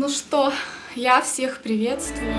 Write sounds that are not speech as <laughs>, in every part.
Ну что, я всех приветствую.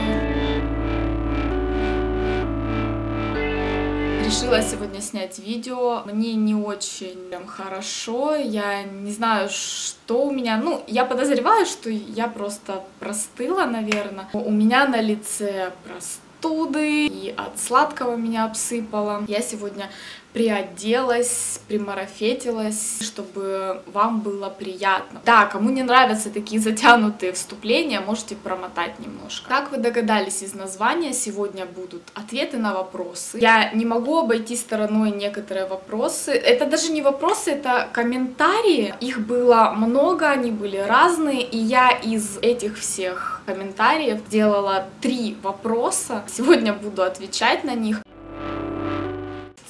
Решила сегодня снять видео. Мне не очень прям хорошо. Я не знаю, что у меня. Ну, я подозреваю, что я просто простыла, наверное. У меня на лице простуды и от сладкого меня обсыпало. Я сегодня приоделась, примарафетилась, чтобы вам было приятно. Да, кому не нравятся такие затянутые вступления, можете промотать немножко. Как вы догадались из названия, сегодня будут ответы на вопросы. Я не могу обойти стороной некоторые вопросы. Это даже не вопросы, это комментарии. Их было много, они были разные, и я из этих всех комментариев делала три вопроса. Сегодня буду отвечать на них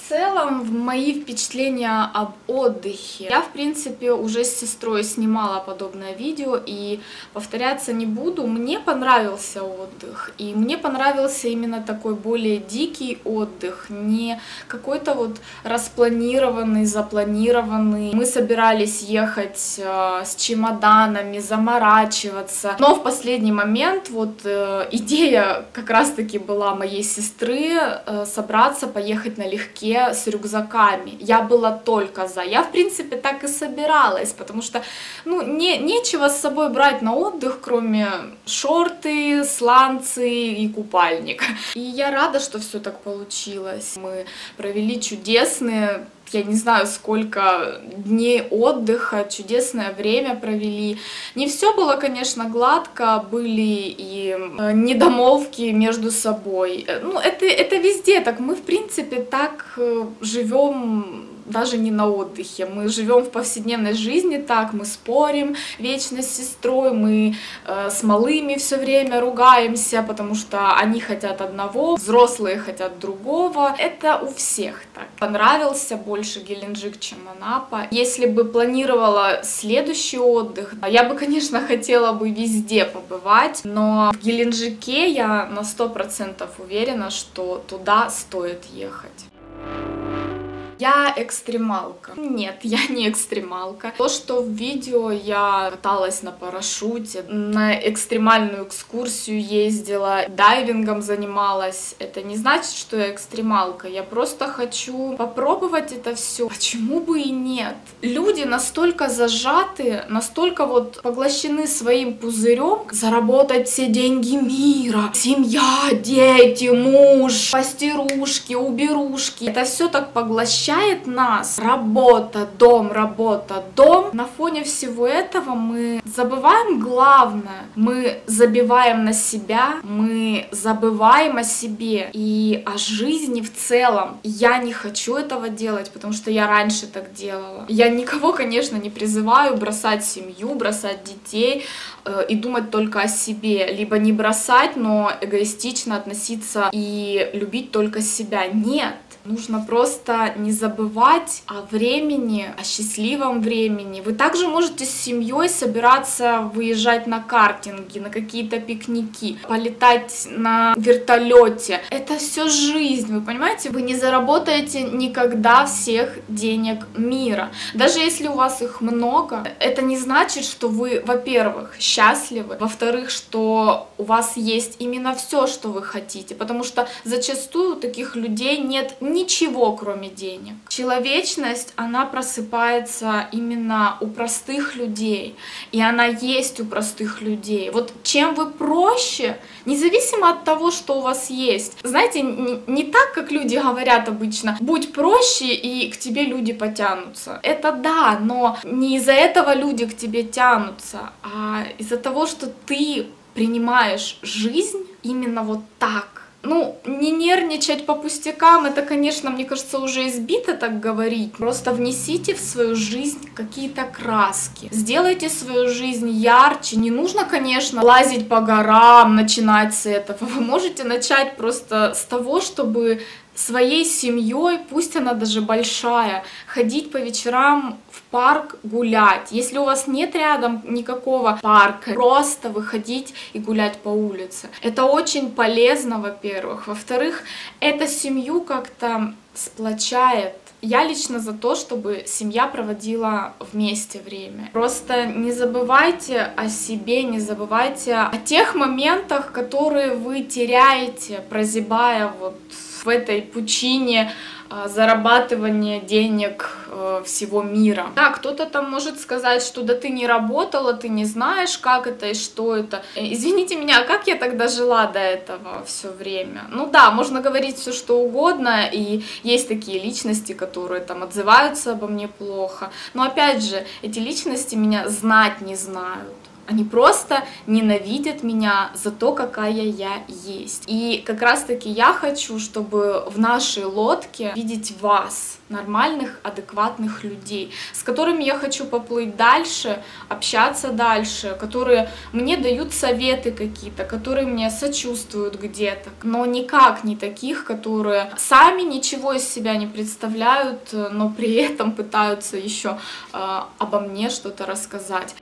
целом, мои впечатления об отдыхе. Я, в принципе, уже с сестрой снимала подобное видео, и повторяться не буду. Мне понравился отдых, и мне понравился именно такой более дикий отдых, не какой-то вот распланированный, запланированный. Мы собирались ехать э, с чемоданами, заморачиваться, но в последний момент вот э, идея как раз-таки была моей сестры э, собраться, поехать налегке с рюкзаками. Я была только за. Я, в принципе, так и собиралась, потому что, ну, не, нечего с собой брать на отдых, кроме шорты, сланцы и купальник. И я рада, что все так получилось. Мы провели чудесные я не знаю, сколько дней отдыха, чудесное время провели. Не все было, конечно, гладко, были и э, недомолвки между собой. Э, ну, это, это везде так. Мы, в принципе, так э, живем даже не на отдыхе. Мы живем в повседневной жизни так, мы спорим вечно с сестрой, мы э, с малыми все время ругаемся, потому что они хотят одного, взрослые хотят другого. Это у всех так. Понравился больше Геленджик, чем Анапа. Если бы планировала следующий отдых, я бы, конечно, <laughs> хотела бы везде побывать, но в Геленджике я на сто процентов уверена, что туда стоит ехать. Я экстремалка. Нет, <laughs> я не экстремалка. То, что в видео я каталась на парашюте, на экстремальную экскурсию ездила, дайвингом занималась, это не значит, что я экстремалка. Я просто хочу попробовать это все. Почему бы и нет? Люди настолько зажаты, настолько вот поглощены своим пузырем, заработать все деньги мира, семья, дети, муж, постирушки, уберушки. Это все так поглощает поглощает нас работа, дом, работа, дом, на фоне всего этого мы забываем главное. Мы забиваем на себя, мы забываем о себе и о жизни в целом. Я не хочу этого делать, потому что я раньше так делала. Я никого, конечно, не призываю бросать семью, бросать детей э, и думать только о себе. Либо не бросать, но эгоистично относиться и любить только себя. Нет Нужно просто не забывать о времени, о счастливом времени. Вы также можете с семьей собираться выезжать на картинги, на какие-то пикники, полетать на вертолете. Это все жизнь, вы понимаете? Вы не заработаете никогда всех денег мира. Даже если у вас их много, это не значит, что вы, во-первых, счастливы, во-вторых, что у вас есть именно все, что вы хотите, потому что зачастую у таких людей нет ничего, кроме денег. Человечность, она просыпается именно у простых людей, и она есть у простых людей. Вот чем вы проще, независимо от того, что у вас есть. Знаете, не, не так, как люди говорят обычно, будь проще, и к тебе люди потянутся. Это да, но не из-за этого люди к тебе тянутся, а из-за того, что ты принимаешь жизнь именно вот так, ну, не нервничать по пустякам, это, конечно, мне кажется, уже избито так говорить. Просто внесите в свою жизнь какие-то краски. Сделайте свою жизнь ярче. Не нужно, конечно, лазить по горам, начинать с этого. Вы можете начать просто с того, чтобы своей семьей, пусть она даже большая, ходить по вечерам в парк гулять. Если у вас нет рядом никакого парка, просто выходить и гулять по улице. Это очень полезно, во-первых. Во-вторых, это семью как-то сплочает. Я лично за то, чтобы семья проводила вместе время. Просто не забывайте о себе, не забывайте о тех моментах, которые вы теряете, прозябая вот в этой пучине а, зарабатывания денег э, всего мира. Да, кто-то там может сказать, что да ты не работала, ты не знаешь, как это и что это. Э, извините меня, а как я тогда жила до этого все время? Ну да, можно говорить все что угодно, и есть такие личности, которые там отзываются обо мне плохо. Но опять же, эти личности меня знать не знают. Они просто ненавидят меня за то, какая я есть. И как раз-таки я хочу, чтобы в нашей лодке видеть вас, нормальных, адекватных людей, с которыми я хочу поплыть дальше, общаться дальше, которые мне дают советы какие-то, которые мне сочувствуют где-то, но никак не таких, которые сами ничего из себя не представляют, но при этом пытаются еще э, обо мне что-то рассказать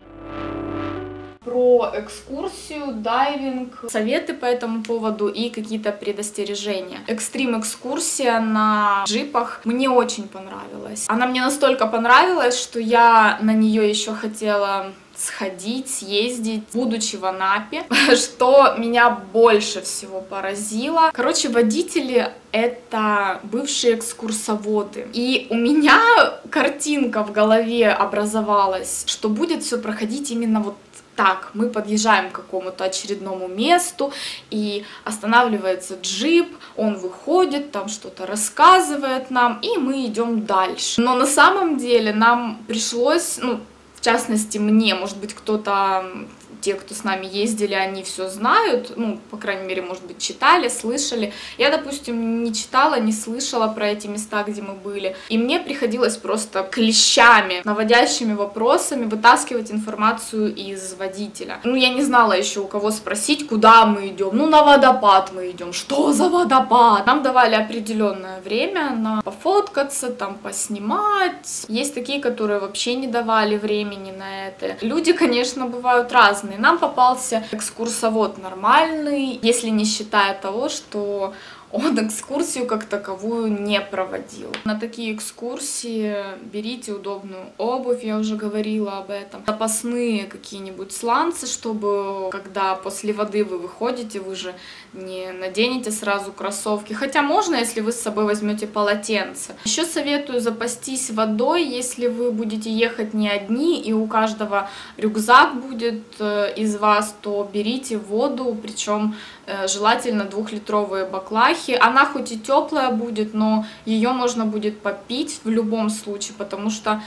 про экскурсию, дайвинг, советы по этому поводу и какие-то предостережения. Экстрим экскурсия на джипах мне очень понравилась. Она мне настолько понравилась, что я на нее еще хотела сходить, съездить, будучи в Анапе, <laughs> что меня больше всего поразило. Короче, водители это бывшие экскурсоводы. И у меня картинка в голове образовалась, что будет все проходить именно вот так, мы подъезжаем к какому-то очередному месту, и останавливается джип, он выходит, там что-то рассказывает нам, и мы идем дальше. Но на самом деле нам пришлось, ну, в частности мне, может быть, кто-то те, кто с нами ездили, они все знают, ну, по крайней мере, может быть, читали, слышали. Я, допустим, не читала, не слышала про эти места, где мы были. И мне приходилось просто клещами, наводящими вопросами вытаскивать информацию из водителя. Ну, я не знала еще у кого спросить, куда мы идем. Ну, на водопад мы идем. Что за водопад? Нам давали определенное время на пофоткаться, там, поснимать. Есть такие, которые вообще не давали времени на это. Люди, конечно, бывают разные нам попался экскурсовод нормальный, если не считая того, что он экскурсию как таковую не проводил. На такие экскурсии берите удобную обувь, я уже говорила об этом. Запасные какие-нибудь сланцы, чтобы когда после воды вы выходите, вы же не наденете сразу кроссовки. Хотя можно, если вы с собой возьмете полотенце. Еще советую запастись водой, если вы будете ехать не одни, и у каждого рюкзак будет э, из вас, то берите воду, причем э, желательно двухлитровые баклахи запахи. Она хоть и теплая будет, но ее можно будет попить в любом случае, потому что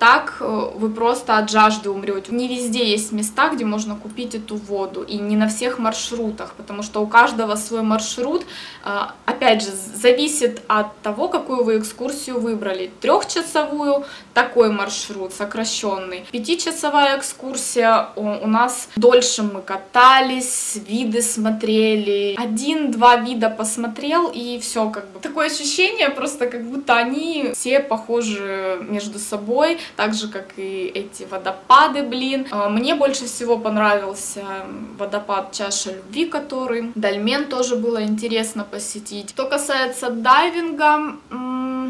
так э, вы просто от жажды умрете. Не везде есть места, где можно купить эту воду, и не на всех маршрутах, потому что у каждого свой маршрут, э, опять же, зависит от того, какую вы экскурсию выбрали. Трехчасовую, такой маршрут, сокращенный. Пятичасовая экскурсия, у нас дольше мы катались, виды смотрели. Один-два вида посмотрел, и все как бы. Такое ощущение просто, как будто они все похожи между собой, так же, как и эти водопады, блин. А, мне больше всего понравился водопад Чаша Любви, который Дальмен тоже было интересно посетить. Что касается дайвинга,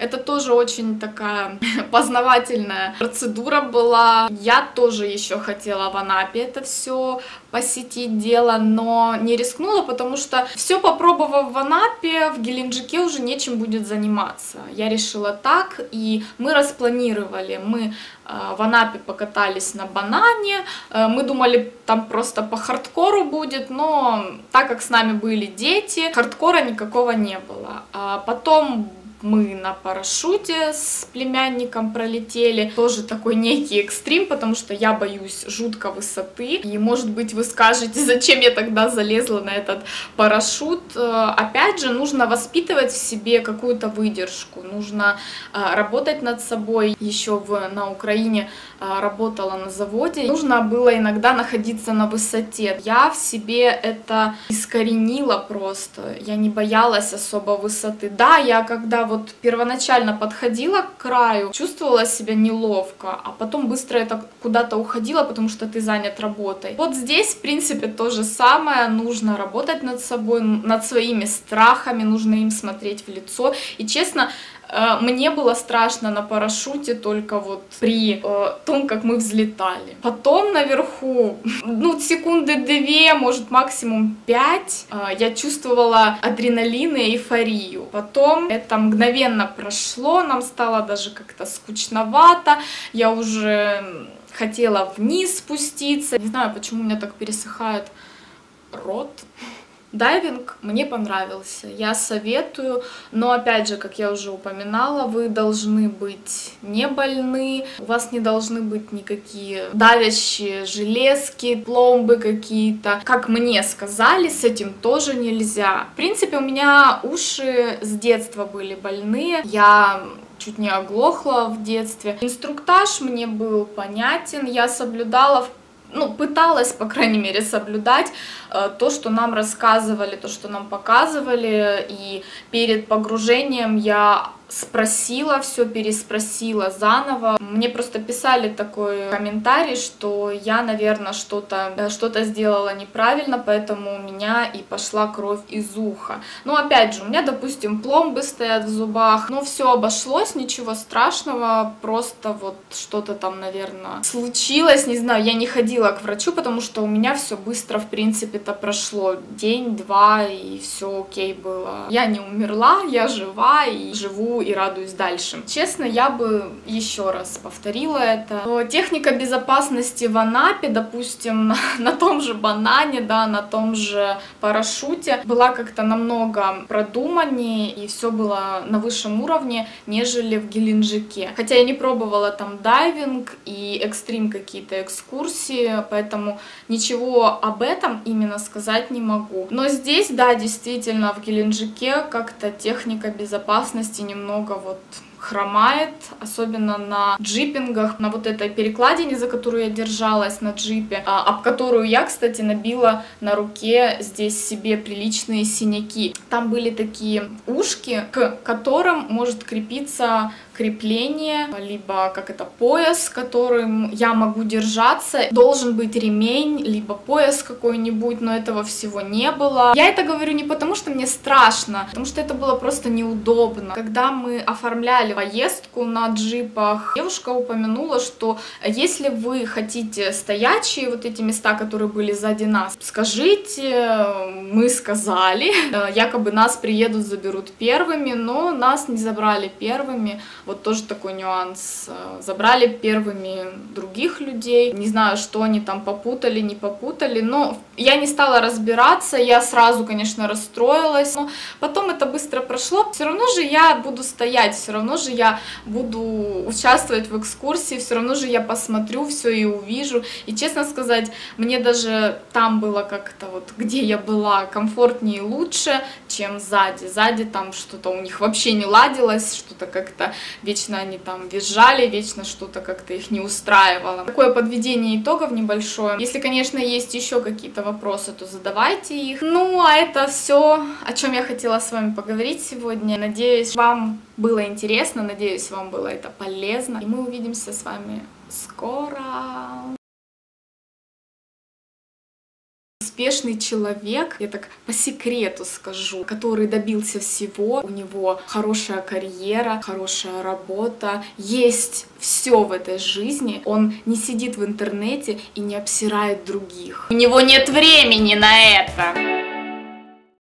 это тоже очень такая <laughs> познавательная процедура была. Я тоже еще хотела в Анапе это все посетить дело, но не рискнула, потому что все попробовав в Анапе, в Геленджике уже нечем будет заниматься. Я решила так, и мы распланировали. Мы э, в Анапе покатались на банане, э, мы думали, там просто по хардкору будет, но так как с нами были дети, хардкора никакого не было. А потом мы на парашюте с племянником пролетели. Тоже такой некий экстрим, потому что я боюсь жутко высоты. И может быть вы скажете, <laughs> зачем я тогда залезла на этот парашют. Э, опять же, нужно воспитывать в себе какую-то выдержку. Нужно э, работать над собой. Еще в, на Украине э, работала на заводе. Нужно было иногда находиться на высоте. Я в себе это искоренила просто. Я не боялась особо высоты. Да, я когда вот первоначально подходила к краю, чувствовала себя неловко, а потом быстро это куда-то уходило, потому что ты занят работой. Вот здесь, в принципе, то же самое. Нужно работать над собой, над своими страхами, нужно им смотреть в лицо. И честно, мне было страшно на парашюте только вот при э, том, как мы взлетали. Потом наверху, ну, секунды две, может, максимум пять, э, я чувствовала адреналин и эйфорию. Потом это мгновенно прошло, нам стало даже как-то скучновато, я уже хотела вниз спуститься. Не знаю, почему у меня так пересыхает рот. Дайвинг мне понравился, я советую, но опять же, как я уже упоминала, вы должны быть не больны, у вас не должны быть никакие давящие железки, пломбы какие-то. Как мне сказали, с этим тоже нельзя. В принципе, у меня уши с детства были больные, я чуть не оглохла в детстве. Инструктаж мне был понятен, я соблюдала в ну, пыталась, по крайней мере, соблюдать э, то, что нам рассказывали, то, что нам показывали, и перед погружением я спросила все, переспросила заново. Мне просто писали такой комментарий, что я, наверное, что-то э, что, -то, сделала неправильно, поэтому у меня и пошла кровь из уха. Но опять же, у меня, допустим, пломбы стоят в зубах, но все обошлось, ничего страшного, просто вот что-то там, наверное, случилось, не знаю, я не ходила к врачу, потому что у меня все быстро, в принципе-то прошло день-два, и все окей было. Я не умерла, я жива и живу и радуюсь дальше. Честно, я бы еще раз повторила это. Техника безопасности в Анапе, допустим, <laughs> на том же банане, да, на том же парашюте, была как-то намного продуманнее, и все было на высшем уровне, нежели в Геленджике. Хотя я не пробовала там дайвинг и экстрим какие-то экскурсии, поэтому ничего об этом именно сказать не могу. Но здесь, да, действительно, в Геленджике как-то техника безопасности немного много вот хромает, особенно на джипингах, на вот этой перекладине, за которую я держалась на джипе, а, об которую я, кстати, набила на руке здесь себе приличные синяки. Там были такие ушки, к которым может крепиться крепление, либо как это пояс, которым я могу держаться. Должен быть ремень, либо пояс какой-нибудь, но этого всего не было. Я это говорю не потому, что мне страшно, потому что это было просто неудобно. Когда мы оформляли поездку на джипах, девушка упомянула, что если вы хотите стоячие, вот эти места, которые были сзади нас, скажите, мы сказали, <laughs> якобы нас приедут, заберут первыми, но нас не забрали первыми. Вот тоже такой нюанс. Э, забрали первыми других людей. Не знаю, что они там попутали, не попутали. Но я не стала разбираться. Я сразу, конечно, расстроилась. Но потом это быстро прошло. Все равно же я буду стоять. Все равно же я буду участвовать в экскурсии. Все равно же я посмотрю все и увижу. И честно сказать, мне даже там было как-то вот, где я была, комфортнее и лучше, чем сзади. Сзади там что-то у них вообще не ладилось, что-то как-то вечно они там визжали, вечно что-то как-то их не устраивало. Такое подведение итогов небольшое. Если, конечно, есть еще какие-то вопросы, то задавайте их. Ну, а это все, о чем я хотела с вами поговорить сегодня. Надеюсь, вам было интересно, надеюсь, вам было это полезно. И мы увидимся с вами скоро. Успешный человек, я так по секрету скажу, который добился всего, у него хорошая карьера, хорошая работа, есть все в этой жизни, он не сидит в интернете и не обсирает других. У него нет времени на это.